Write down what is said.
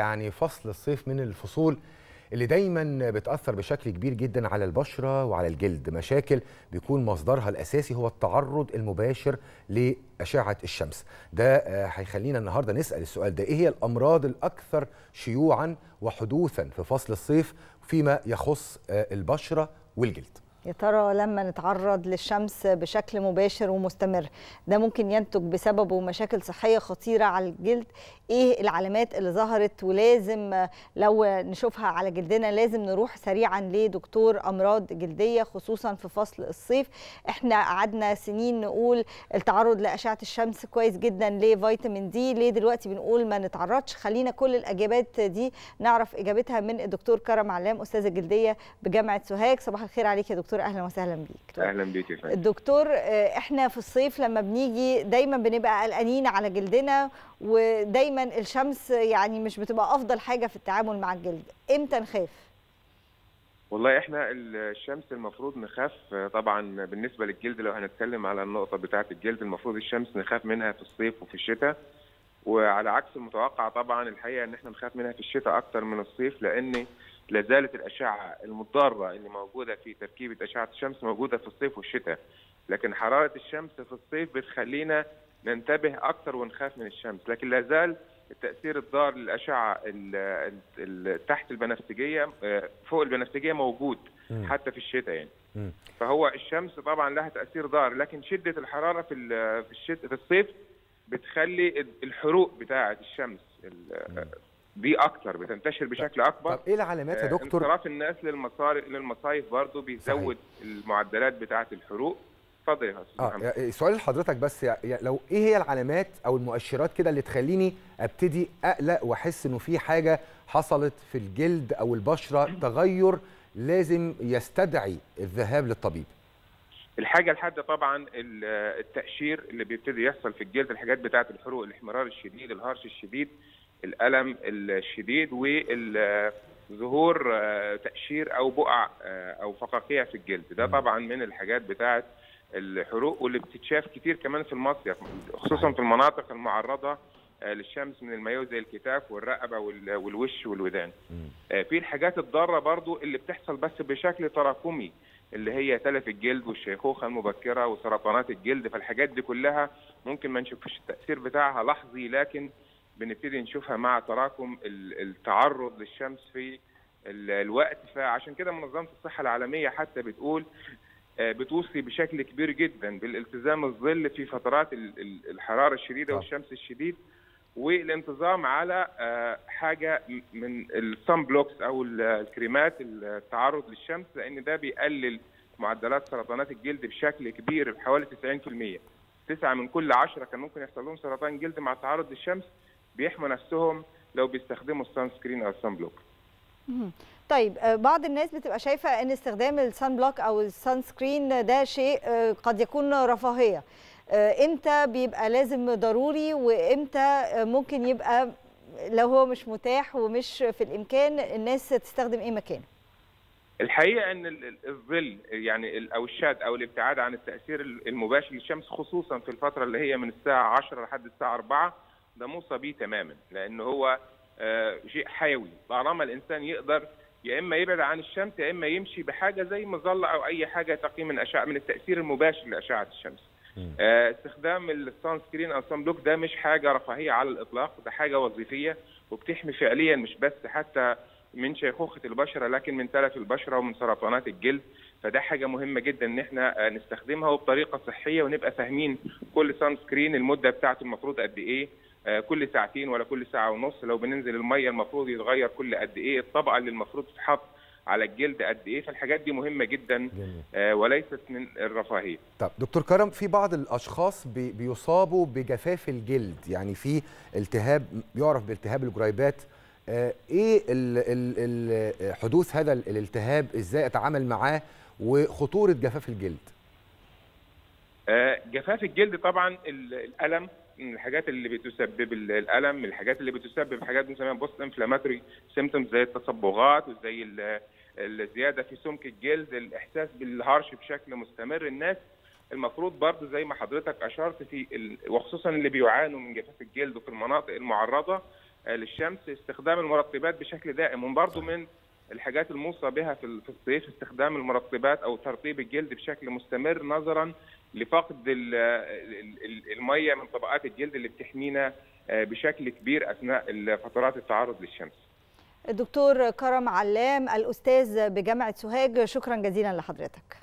يعني فصل الصيف من الفصول اللي دايما بتأثر بشكل كبير جدا على البشرة وعلى الجلد. مشاكل بيكون مصدرها الأساسي هو التعرض المباشر لأشعة الشمس. ده آه، هيخلينا النهاردة نسأل السؤال ده. إيه هي الأمراض الأكثر شيوعا وحدوثا في فصل الصيف فيما يخص آه، البشرة والجلد؟ يا ترى لما نتعرض للشمس بشكل مباشر ومستمر ده ممكن ينتج بسببه مشاكل صحية خطيرة على الجلد؟ إيه العلامات اللي ظهرت؟ ولازم لو نشوفها على جلدنا لازم نروح سريعا لدكتور أمراض جلدية خصوصا في فصل الصيف. إحنا قعدنا سنين نقول التعرض لأشعة الشمس كويس جدا لفيتامين دي. ليه دلوقتي بنقول ما نتعرضش؟ خلينا كل الإجابات دي نعرف إجابتها من الدكتور كرم علام أستاذ الجلدية بجامعة سوهاج. صباح الخير عليك يا دكتور. أهلا وسهلا بيك. أهلا بيك يا فندم. الدكتور آه، إحنا في الصيف لما بنيجي دايما بنبقى قلقانين على جلدنا ودايما الشمس يعني مش بتبقى أفضل حاجة في التعامل مع الجلد. إمتى نخاف؟ والله إحنا الشمس المفروض نخاف طبعا بالنسبة للجلد لو هنتكلم على النقطة بتاعة الجلد المفروض الشمس نخاف منها في الصيف وفي الشتاء. وعلى عكس المتوقع طبعا الحقيقة إن إحنا نخاف منها في الشتاء أكتر من الصيف لأن لا زالت الأشعة المضارة اللي موجودة في تركيبة أشعة الشمس موجودة في الصيف والشتاء. لكن حرارة الشمس في الصيف بتخلينا ننتبه أكتر ونخاف من الشمس. لكن لا زال التأثير الضار ال- تحت البنفسجية آه، فوق البنفسجية موجود. حتى في الشتاء يعني. فهو الشمس طبعا لها تأثير ضار. لكن شدة الحرارة في في الشتاء في الصيف بتخلي الحروق بتاعة الشمس ال- دي أكتر بتنتشر بشكل أكبر. طب إيه العلامات يا آه، دكتور؟ انصراف الناس للمصاري للمصايف برضه بيزود المعدلات بتاعة الحروق. اتفضل يا أستاذ محمد. آه سؤال لحضرتك بس يا- لو إيه هي العلامات أو المؤشرات كده اللي تخليني أبتدي أقلق وأحس إنه في حاجة حصلت في الجلد أو البشرة تغير لازم يستدعي الذهاب للطبيب؟ الحاجة الحاده طبعا ال- التقشير اللي بيبتدي يحصل في الجلد الحاجات بتاعة الحروق الاحمرار الشديد الهرش الشديد الألم الشديد وظهور تقشير أو بقع آه، أو فقاقيع في الجلد. ده طبعا من الحاجات بتاعه الحروق واللي بتتشاف كتير كمان في المصيف خصوصا في المناطق المعرضة آه، للشمس من المايو زي الكتاف والرقبة وال- والوش والودان. آه، في الحاجات الضارة برضو اللي بتحصل بس بشكل تراكمي اللي هي تلف الجلد والشيخوخة المبكرة وسرطانات الجلد. فالحاجات دي كلها ممكن ما نشوفش التأثير بتاعها لحظي لكن بنبتدي نشوفها مع تراكم ال- التعرض للشمس في ال- الوقت فعشان كده منظمة الصحة العالمية حتى بتقول آه، بتوصي بشكل كبير جدا بالالتزام الظل في فترات ال- ال- الحرارة الشديدة طبعا. والشمس الشديد والانتظام على آه، حاجة من الصن بلوكس أو ال- الكريمات التعرض للشمس لأن ده بيقلل معدلات سرطانات الجلد بشكل كبير بحوالي 90% تسعة من كل عشرة كان ممكن يحصل لهم سرطان جلد مع التعرض للشمس بيحموا نفسهم لو بيستخدموا ال sunscreen أو ال sunblock. طيب آه، بعض الناس بتبقى شايفة إن استخدام ال sunblock أو ال sunscreen ده شيء آه، قد يكون رفاهية. آه، إمتى بيبقى لازم ضروري وإمتى ممكن يبقى لو هو مش متاح ومش في الإمكان الناس تستخدم إيه مكانه الحقيقة إن ال- ال- الظل يعني أو ال shade أو الابتعاد عن التأثير ال- المباشر للشمس خصوصا في الفترة اللي هي من الساعة 10 لحد الساعة 4 ده موصى بيه تماما لأن هو آه، شيء حيوي. طالما الإنسان يقدر يا إما يبعد عن الشمس يا إما يمشي بحاجة زي مظله أو أي حاجة تقي من أشعة من التأثير المباشر لأشعة الشمس. آه، استخدام ال sunscreen أو ال sunblock ده مش حاجة رفاهية على الإطلاق ده حاجة وظيفية وبتحمي فعليا مش بس حتى من شيخوخة البشرة لكن من تلف البشرة ومن سرطانات الجلد. فده حاجة مهمة جدا إن إحنا آه، نستخدمها وبطريقة صحية ونبقى فاهمين كل sunscreen المدة بتاعته المفروض قد إيه. كل ساعتين ولا كل ساعة ونص. لو بننزل المية المفروض يتغير كل قد إيه الطبقة اللي المفروض تتحط على الجلد قد إيه. فالحاجات دي مهمة جدا. آه، وليست من الرفاهية. طب دكتور كرم في بعض الأشخاص بي- بيصابوا بجفاف الجلد يعني في التهاب يعرف بالتهاب الجريبات. آه، إيه ال ال ال حدوث هذا ال- الالتهاب؟ إزاي أتعامل معاه؟ وخطورة جفاف الجلد. آه، جفاف الجلد طبعا ال- الألم من الحاجات اللي بتسبب ال- الألم من الحاجات اللي بتسبب حاجات بنسميها post inflammatory symptoms زي التصبغات وزي ال- الزيادة في سمك الجلد الإحساس بالهرش بشكل مستمر. الناس المفروض برضه زي ما حضرتك أشرت في ال- وخصوصا اللي بيعانوا من جفاف الجلد وفي المناطق المعرضة للشمس استخدام المرطبات بشكل دائم. وبرضه من الحاجات الموصى بها في الصيف استخدام المرطبات أو ترطيب الجلد بشكل مستمر نظرا لفقد المية من طبقات الجلد اللي بتحمينا بشكل كبير أثناء فترات التعرض للشمس. الدكتور كرم علام الأستاذ بجامعة سوهاج شكرا جزيلا لحضرتك.